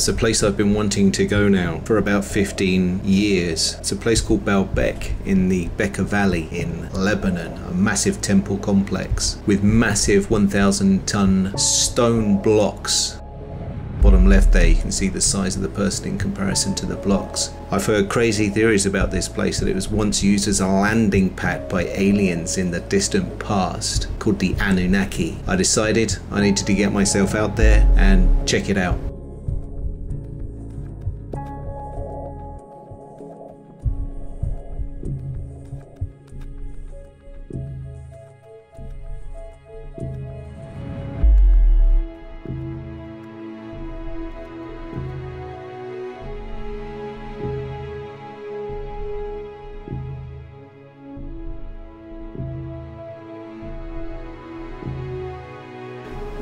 It's a place I've been wanting to go now for about 15 years. It's a place called Baalbek in the Bekaa Valley in Lebanon, a massive temple complex with massive 1,000 ton stone blocks. Bottom left there, you can see the size of the person in comparison to the blocks. I've heard crazy theories about this place that it was once used as a landing pad by aliens in the distant past called the Anunnaki. I decided I needed to get myself out there and check it out.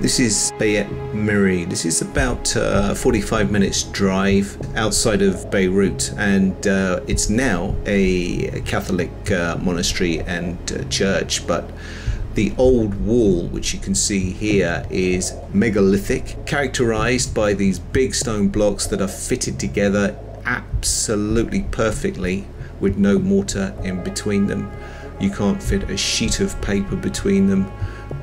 This is Beit Miri. This is about uh, 45 minutes drive outside of Beirut, and uh, it's now a Catholic uh, monastery and uh, church. But the old wall, which you can see here, is megalithic, characterized by these big stone blocks that are fitted together absolutely perfectly with no mortar in between them. You can't fit a sheet of paper between them.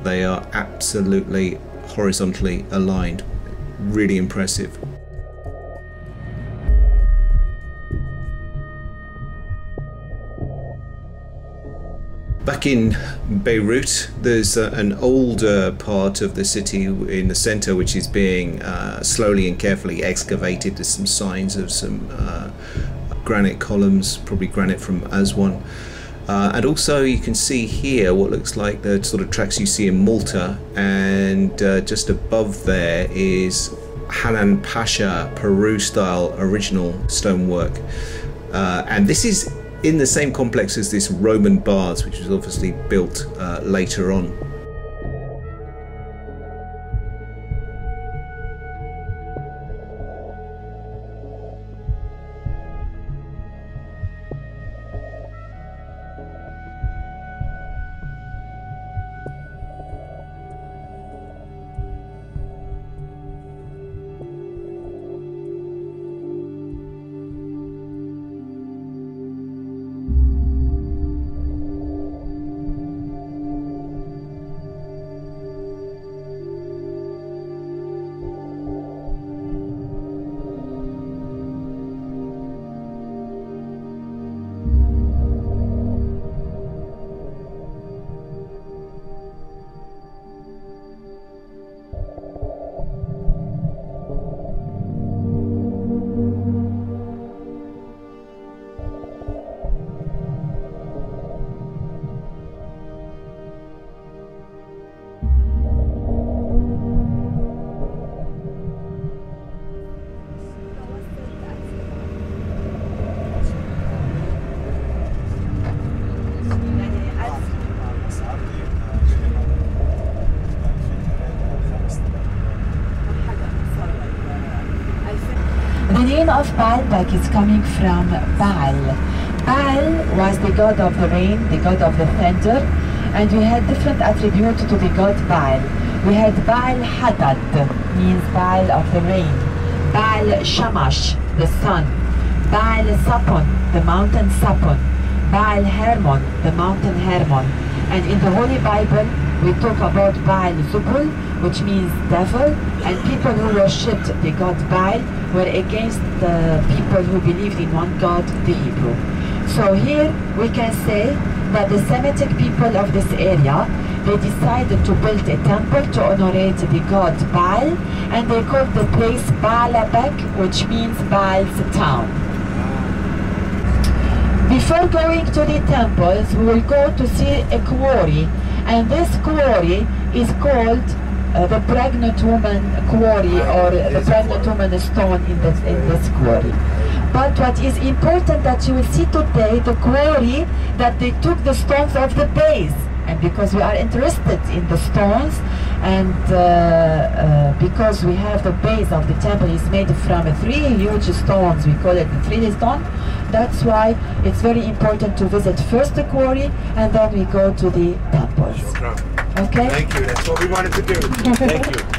They are absolutely horizontally aligned. Really impressive. Back in Beirut, there's uh, an older part of the city in the center which is being uh, slowly and carefully excavated. There's some signs of some uh, granite columns, probably granite from Aswan. Uh, and also you can see here what looks like the sort of tracks you see in Malta and uh, just above there is Hanan Pacha Peru style original stonework uh, and this is in the same complex as this Roman baths which was obviously built uh, later on. Name of Baalbek is coming from Baal. Baal was the god of the rain, the god of the thunder, and we had different attributes to the god Baal. We had Baal Hadad, means Baal of the rain. Baal Shamash, the sun. Baal Sapon, the mountain Sapon. Baal Hermon, the mountain Hermon. And in the Holy Bible, we talk about Baal Zubul, which means devil, and people who worshipped the god Baal were against the people who believed in one God, the Hebrew. So here we can say that the Semitic people of this area, they decided to build a temple to honorate the god Baal, and they called the place Baalbek, which means Baal's town. Before going to the temples, we will go to see a quarry, and this quarry is called uh, the pregnant woman quarry or the pregnant woman stone in this, in this quarry. But what is important that you will see today, the quarry that they took the stones of the base. And because we are interested in the stones, and uh, uh, because we have the base of the temple is made from three huge stones, we call it the 3D stone. That's why it's very important to visit first the quarry and then we go to the temples. Okay? Thank you. That's what we wanted to do. Thank you.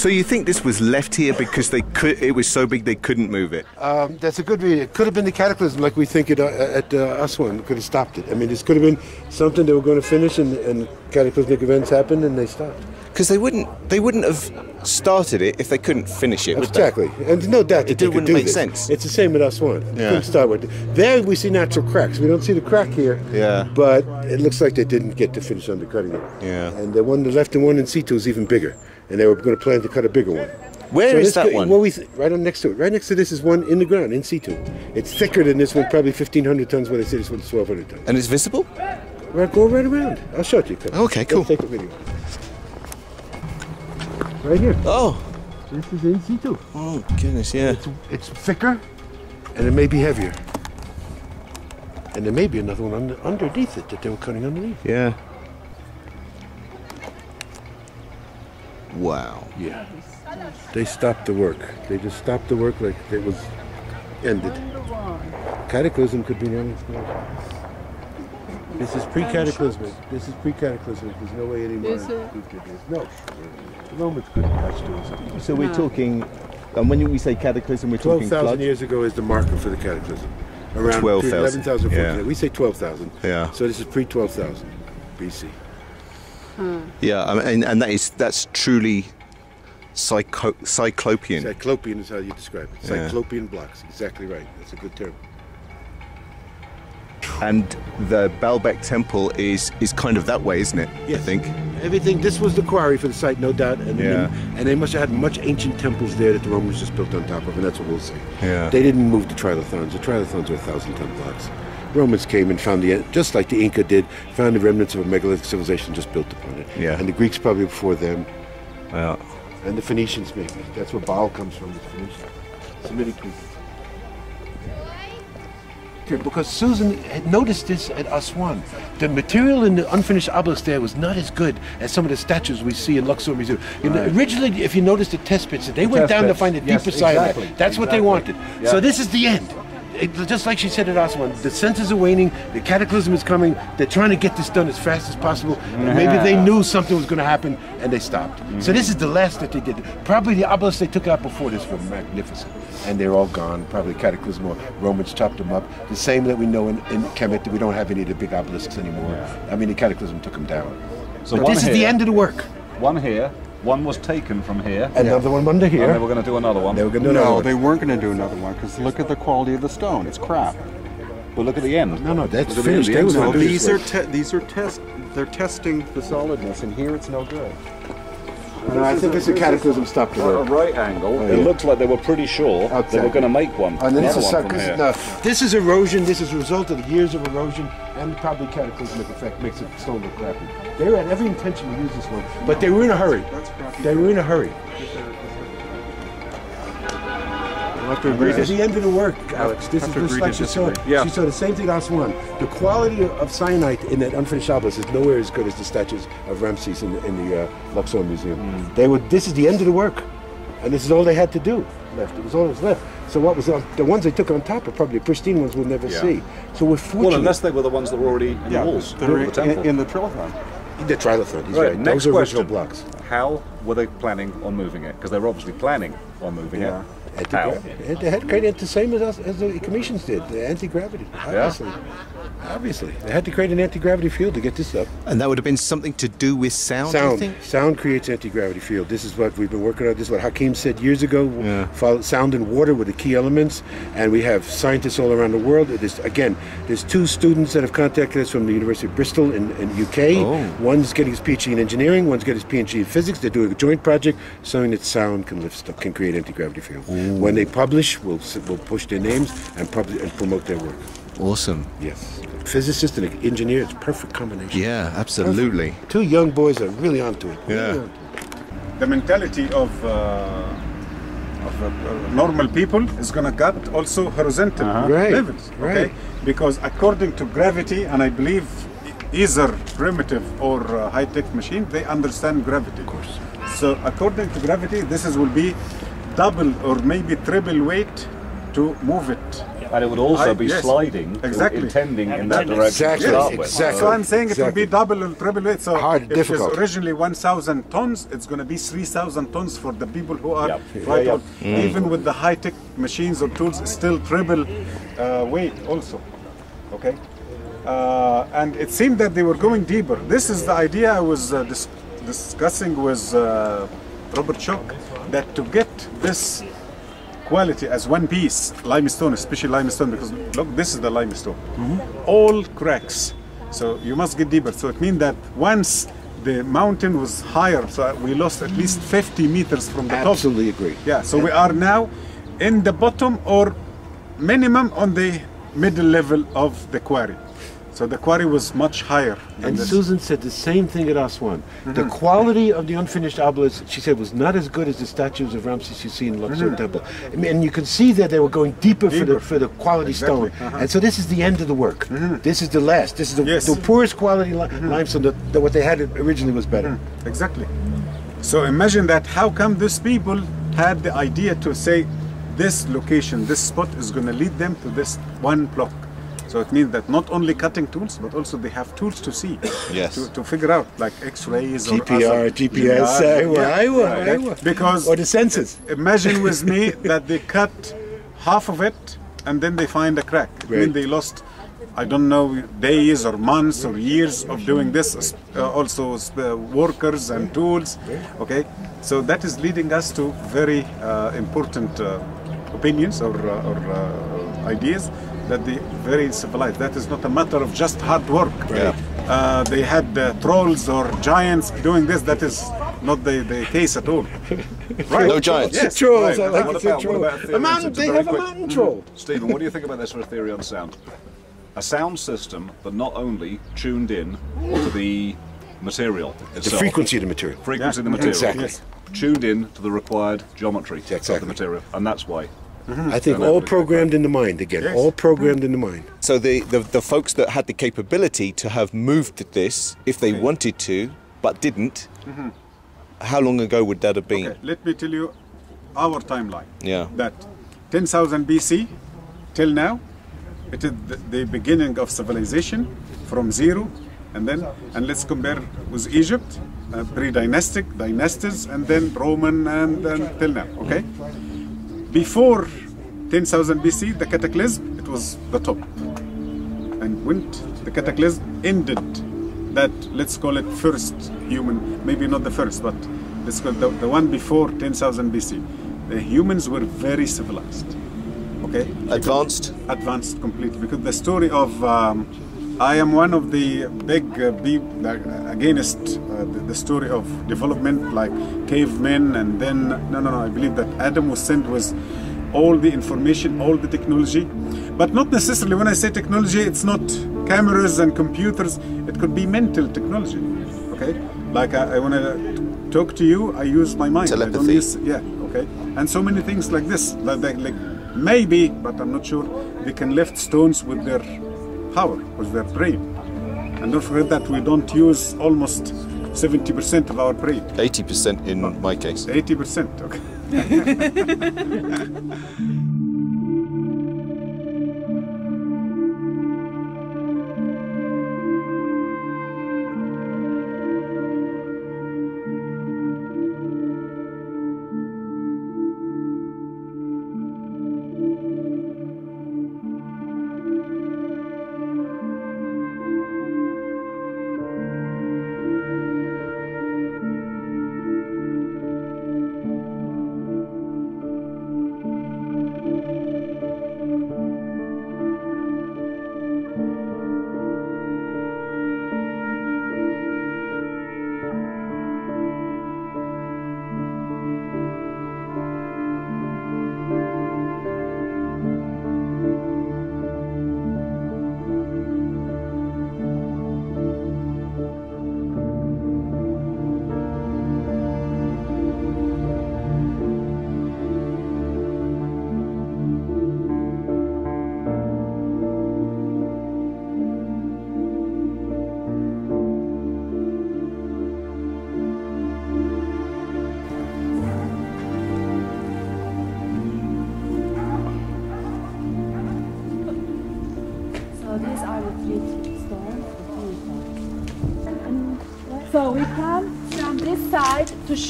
So you think this was left here because they could? It was so big they couldn't move it. Um, that's a good reading. It could have been the cataclysm, like we think it, uh, at uh, Aswan. Could have stopped it. I mean, this could have been something they were going to finish, and, and cataclysmic events happened, and they stopped. Because they wouldn't. They wouldn't have started it if they couldn't finish it. Exactly, and no doubt that It they wouldn't do make this. sense. It's the same with Aswan. Yeah. Couldn't start with it. There we see natural cracks. We don't see the crack here. Yeah. But it looks like they didn't get to finish undercutting it. Yeah. And the one the left and one in C2 is even bigger, and they were going to plan to cut a bigger one. Where So is that one? Well, we th- right on next to it. Right next to this is one in the ground in C2. It's thicker than this one, probably 1,500 tons. Where they say this one's 1,200 tons. and it's visible. Right, go right around. I'll show it to you. Come. Okay, Let's cool. take a video. Right here. Oh. This is in C2. Oh goodness, yeah. It's, it's thicker, and it may be heavier. And there may be another one under, underneath it that they were cutting underneath. Yeah. Wow. Yeah. They stopped the work. They just stopped the work like it was ended. Cataclysm could be the only explanation. This is pre-cataclysmic. This is pre-cataclysmic. There's no way anymore. Is it? No. The Romans couldn't touch to us. So we're talking, and when we say cataclysm, we're talking 12,000 years ago is the marker for the cataclysm. Around 12,000, 11,000. yeah. We say 12,000. Yeah. So this is pre-12,000 BC. Hmm. Yeah, I mean, and, and that is that's truly psycho- cyclopean. Cyclopean is how you describe it. Yeah. Cyclopean blocks. Exactly right. That's a good term. And the Baalbek temple is is kind of that way, isn't it? I think. Everything. This was the quarry for the site, no doubt. And, Yeah. and they must have had much ancient temples there that the Romans just built on top of, and that's what we'll see. Yeah. They didn't move the trilithons. The trilithons are a thousand ton blocks. Romans came and found the, just like the Inca did, found the remnants of a megalithic civilization just built upon it. Yeah. And the Greeks probably before them, Yeah. and the Phoenicians maybe. That's where Baal comes from, the Phoenicians. Semitic people. Okay, Because Susan had noticed this at Aswan. The material in the unfinished obelisk there was not as good as some of the statues we see in Luxor Museum. You know, originally, if you notice the test pits, they went test down to find the Yes, deeper side of exactly, it. That's what they wanted. Yeah. So this is the end. It, just like she said at Aswan, the senses are waning, the cataclysm is coming. They're trying to get this done as fast as possible. And maybe they knew something was going to happen and they stopped. So mm-hmm. this is the last that they did. Probably the obelisks they took out before this were magnificent. And they're all gone. Probably cataclysm or Romans chopped them up. The same that we know in, in Kemet, that we don't have any of the big obelisks anymore. I mean, the cataclysm took them down. So but this is the end of the work. One here, one was taken from here, Another one under here. and they here. were going to do another one. They were going to do another No, they weren't going to do another one because look at the quality of the stone. It's crap. But look at the end. No, no, that's Look the finished. They was The gonna end. do These this are te- these are test. They're testing the solidness, and here it's no good. No, I think it's a cataclysm stopped the At a right angle, Oh, it yeah. looks like they were pretty sure they were going to make one. And then it's a another one suck. from here. no, this is erosion. This is a result of years of erosion and probably cataclysmic effect makes it so look crappy. They had every intention to use this one, but they were in a hurry. They were in a hurry. We'll have to agree This is the end of the work, Alex. This is just like she saw. Yeah. She saw the same thing as one. The quality of, syenite in that unfinished obelisk is nowhere as good as the statues of Ramses in the, in the uh, Luxor Museum. Mm. They were. This is the end of the work, and this is all they had to do left. It was all that was left. So what was on, the ones they took on top are probably the pristine ones we'll never Yeah. see. So we're fortunate. Well, unless they were the ones that were already in the walls they're the temple. in, in the trilithon. the trilithon. He's Right, right. next Those are original blocks. How were they planning on moving it? Because they were obviously planning on moving Yeah. it. Anti- How? and They had created the same as, us, as the Khemitians did, the anti-gravity. Obviously. Obviously. They had to create an anti-gravity field to get this up. And that would have been something to do with sound, I Sound. think? Sound creates anti-gravity field. This is what we've been working on. This is what Hakim said years ago. Yeah. Sound and water were the key elements. And we have scientists all around the world. There's, again, there's two students that have contacted us from the University of Bristol in, in UK. Oh. One's getting his PhD in engineering. One's getting his PhD in physics. They're doing a joint project showing that sound can lift stuff, can create anti-gravity field. When they publish, we'll, we'll push their names and, publish, and promote their work. Awesome. Yes. Physicist and engineer, it's a perfect combination. Yeah, absolutely. Two young boys are really onto it. Really Yeah. onto it. the mentality of uh, of uh, uh, normal people is going to cut also horizontal Right, levels, okay? right. Because according to gravity, and I believe either primitive or uh, high-tech machine, they understand gravity. Of course. So according to gravity, this is will be double or maybe triple weight to move it. And it would also I- be yes, sliding, exactly. intending in that direction Exactly, to exactly. So I'm saying it will be double or triple weight. So Hard, if difficult. it's originally 1,000 tons, it's going to be 3,000 tons for the people who are Yep. right Yeah, on. Even with the high-tech machines or tools, still triple uh, weight also. Okay. Uh, and it seemed that they were going deeper. This is the idea I was uh, dis- discussing with uh, Robert Schoch, that to get this quality as one piece limestone, especially limestone, because look, this is the limestone. Mm-hmm. All cracks. So you must get deeper. So it means that once the mountain was higher, so we lost at least 50 meters from the top. Absolutely agree. Yeah, so we are now in the bottom or minimum on the middle level of the quarry. So the quarry was much higher. And this. Susan said the same thing at Aswan. The Mm-hmm. quality of the unfinished obelisk, she said, was not as good as the statues of Ramses you see in Luxor Temple. I mean, and you can see that they were going deeper, for the Mm-hmm. For the quality Exactly, stone. uh-huh. And so this is the end of the work. This is the last. This is the, Yes. the poorest quality li- limestone. That, that what they had originally was better. Exactly. So imagine that how come these people had the idea to say this location, this spot is going to lead them to this one block. So it means that not only cutting tools, but also they have tools to see, Yes. to, to figure out like X-rays or GPR, GPS, Iowa, yeah, Iowa, okay? Iowa. because Or the sensors. Imagine with me that they cut half of it and then they find a crack. It Right. means they lost, I don't know, days or months or years of doing this. Uh, also, uh, workers and tools. Okay, so that is leading us to very uh, important uh, opinions or, uh, or uh, ideas that they very civilized. That is not a matter of just hard work. Yeah. Uh, they had uh, trolls or giants doing this. That is not the, the case at all. Right? No giants. Yes. Trolls, I like what to say about- what about A mountain, they It's a have a very quick- mountain troll. Stephen, what do you think about this sort of theory on sound? A sound system that not only tuned in to the material The frequency of the material. frequency of the material, Exactly. Yes. tuned in to the required geometry of the material, and that's why. Mm-hmm. I think And all that would- programmed in the mind again. Yes. All programmed in the mind. So the, the, the folks that had the capability to have moved this, if they wanted to, but didn't, mm-hmm. how long ago would that have been? Okay, let me tell you our timeline. Yeah. That 10,000 BC, till now, it is the, the beginning of civilization from zero, and then and let's compare with Egypt, uh, pre-dynastic, dynasties, and then Roman, and, and till now. Okay, mm-hmm. Before 10,000 BC, the cataclysm, it was the top, and when the cataclysm ended, that let's call it first human, maybe not the first, but let's call it the, the one before 10,000 BC. The humans were very civilized. Okay, Advanced. advanced completely because the story of um, I am one of the big uh, be- uh, against uh, the, the story of development like cavemen and then no no no I believe that Adam was sent with all the information all the technology. But not necessarily when I say technology it's not cameras and computers it could be mental technology okay? Like I, I want to talk to you I use my mind I don't Telepathy. use yeah okay? And so many things like this like, like, like maybe but i'm not sure they can lift stones with their power because with their brain. And don't forget that we don't use almost 70% of our brain. 80% in my case. 80% okay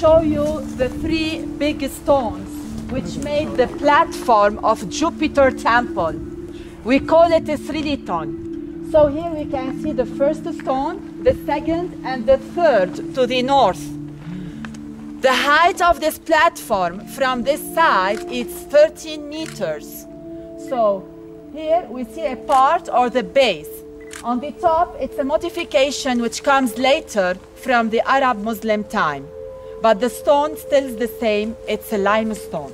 show you the three big stones which made the platform of Jupiter temple. We call it a trilithon. So here we can see the first stone, the second and the third to the north. The height of this platform from this side is 13 meters. So here we see a part or the base. On the top, it's a modification which comes later from the Arab Muslim time. But the stone still the same, it's a limestone.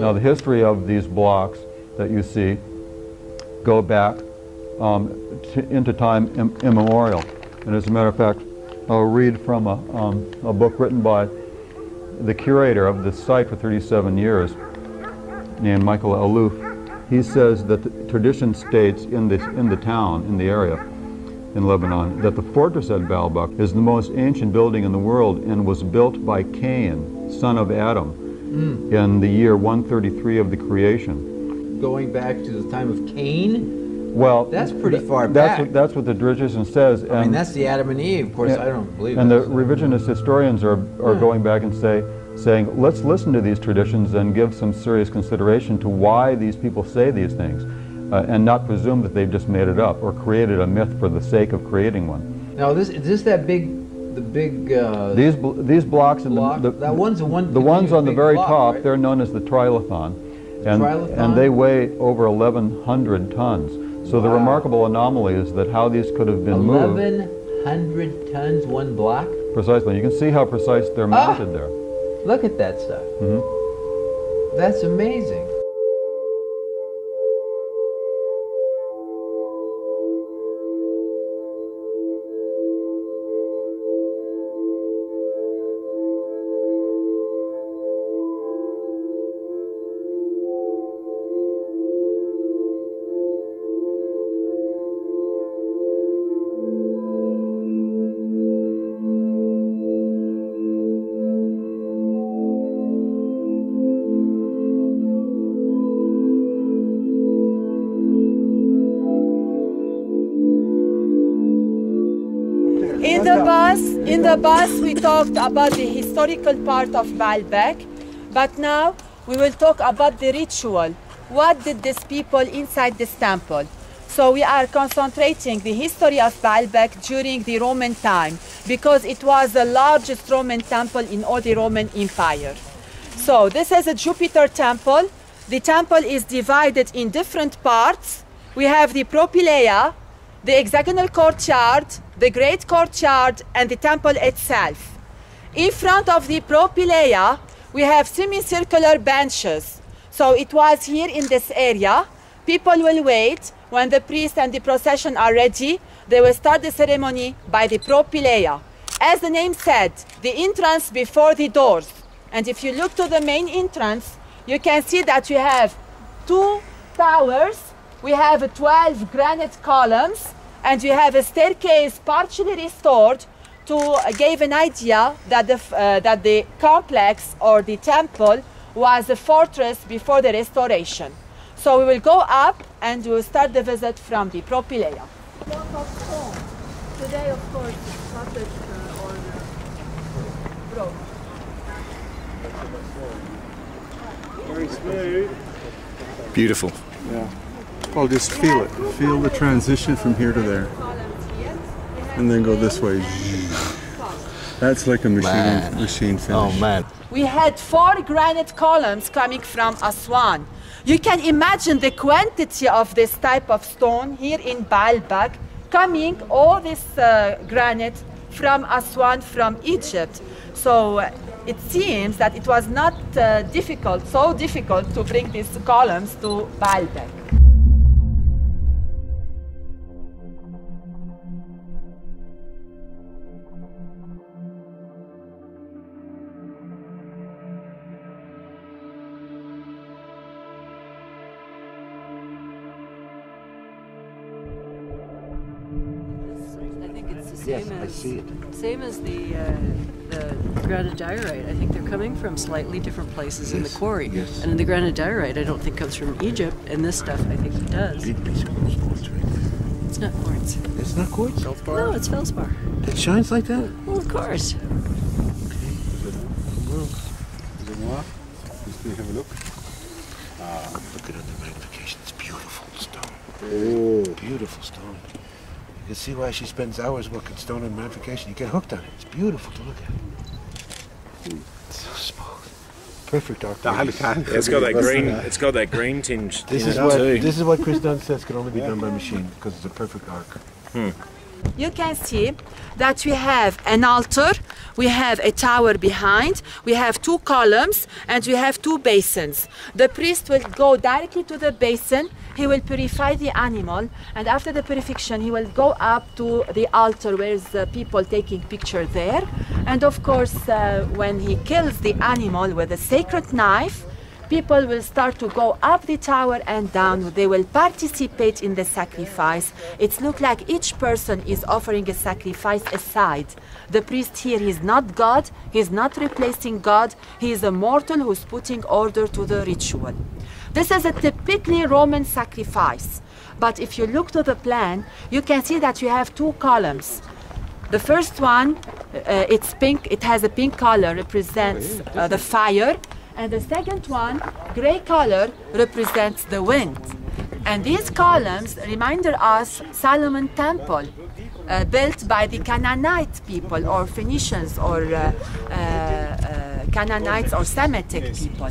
Now, the history of these blocks that you see go back um, to, into time im- immemorial. And as a matter of fact, I'll read from a, um, a book written by the curator of the site for 37 years, named Michael Alouf. He says that tradition states in the, in the town, in the area, in Lebanon, that the fortress at Baalbek is the most ancient building in the world and was built by Cain, son of Adam, hmm. in the year 133 of the creation. Going back to the time of Cain? Well, That's pretty th- far that's back. What, that's what the tradition says. And, I mean, that's the Adam and Eve. Of course, Yeah. I don't believe and the that. revisionist historians are, are Yeah. going back and say, saying, let's listen to these traditions and give some serious consideration to why these people say these things, uh, and not presume that they've just made it up or created a myth for the sake of creating one. Now, this is this that big, the big. Uh, These bl- these blocks and block? the, the that one's the one. the ones on the very block, top, right? they're known as the trilithon. And, Trilithon? and they weigh over 1,100 tons. So the remarkable anomaly is that how these could have been moved. Eleven hundred tons, one block. Precisely. You can see how precise they're Ah! mounted there. Look at that stuff. Mhm. That's amazing. The bus, we talked about the historical part of Baalbek, but now we will talk about the ritual. What did these people inside this temple? So we are concentrating the history of Baalbek during the Roman time because it was the largest Roman temple in all the Roman Empire. So this is a Jupiter temple. The temple is divided in different parts. We have the propylaea, the hexagonal courtyard, the great courtyard, and the temple itself. In front of the propylaea, we have semicircular benches. So it was here in this area. People will wait when the priest and the procession are ready. They will start the ceremony by the propylaea. As the name said, the entrance before the doors. And if you look to the main entrance, you can see that we have two towers. We have 12 granite columns and we have a staircase partially restored to uh, give an idea that the, uh, that the complex or the temple was a fortress before the restoration. So we will go up and we will start the visit from the propylaea. Today, of course, it's cottage or broke. Very smooth. Beautiful. Yeah. Well, just feel it. Feel the transition from here to there. And then go this way. That's like a machine Man. machine finish. Oh man. We had four granite columns coming from Aswan. You can imagine the quantity of this type of stone here in Baalbek coming all this uh, granite from Aswan from Egypt. So uh, it seems that it was not uh, difficult, so difficult to bring these columns to Baalbek. See it. same as the uh, the granodiorite. I think they're coming from slightly different places in the quarry. yes. And the granite diorite, I don't think comes from Egypt, and this stuff I think it does. Big piece quartz. It's not quartz. It's not quartz. No, it's feldspar. It shines like that. Well, of course. Is it what? Just let me have a look. Ah, Look at it under magnification. It's beautiful stone. Oh. Beautiful stone. You can see why she spends hours working stone and magnification. You get hooked on it. It's beautiful to look at. It's so smooth. Perfect arc. It's got that green. It's got that green tinge This is what too. this is what Chris Dunn says can only be done by machine because it's a perfect arc. Hmm. You can see that we have an altar, we have a tower behind, we have two columns, and we have two basins. The priest will go directly to the basin, he will purify the animal, and after the purification, he will go up to the altar where the people taking picture there. And of course, uh, when he kills the animal with a sacred knife, people will start to go up the tower and down. They will participate in the sacrifice. It looks like each person is offering a sacrifice aside. The priest here is not God, he's not replacing God, he is a mortal who's putting order to the ritual. This is a typically Roman sacrifice. But if you look to the plan, you can see that you have two columns. The first one, uh, it's pink, it has a pink color, represents uh, the fire. And the second one, gray color, represents the wind. And these columns remind us Solomon Temple, uh, built by the Canaanite people or Phoenicians or uh, uh, uh, Canaanites or Semitic people.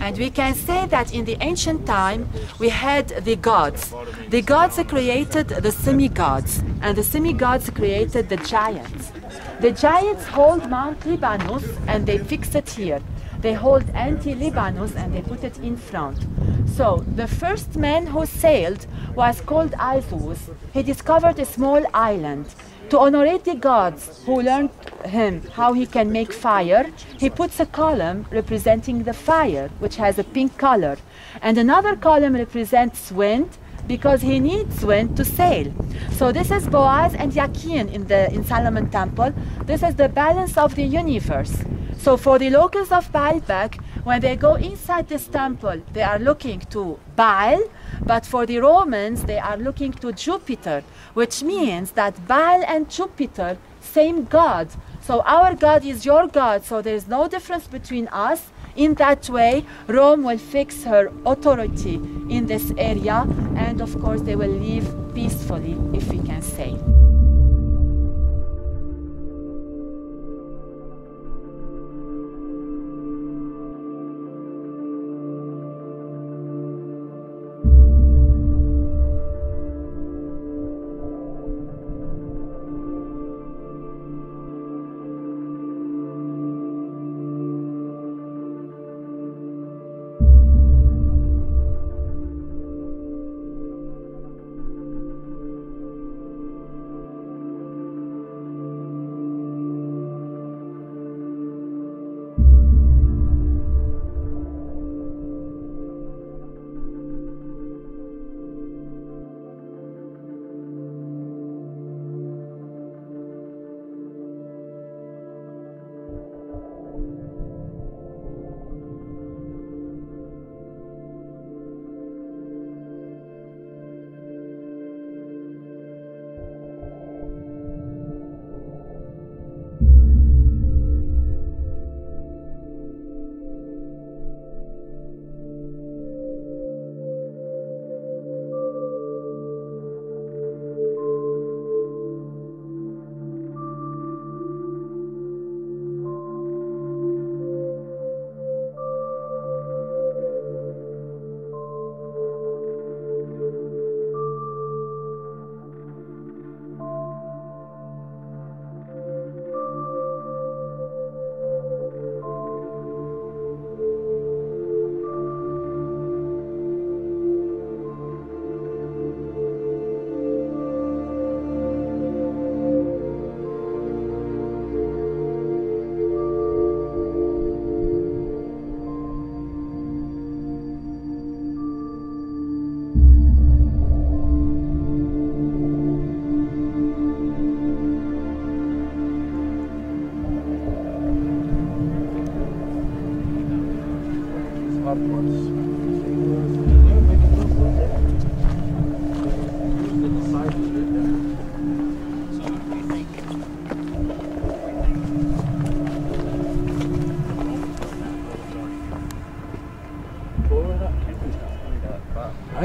And we can say that in the ancient time we had the gods. The gods created the semi-gods and the semi-gods created the giants. The giants hold Mount Libanus and they fix it here. They hold anti-Libanus and they put it in front. So the first man who sailed was called Isus. He discovered a small island. To honor the gods who learned him how he can make fire, he puts a column representing the fire, which has a pink color, and another column represents wind because he needs wind to sail. So this is Boaz and Yakin in the in Solomon Temple. This is the balance of the universe. So for the locals of Baalbek, when they go inside this temple, they are looking to Baal, but for the Romans, they are looking to Jupiter, which means that Baal and Jupiter same God. So our God is your God. So there is no difference between us. In that way, Rome will fix her authority in this area, and of course, they will live peacefully, if we can say.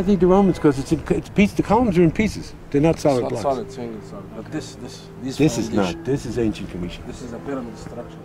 Think the Romans, because it's in, it's piece. The columns are in pieces. They're not solid blocks. Solid, solid, solid. But this, this, this. This is not. This is ancient Khemitian. This is a pyramid structure.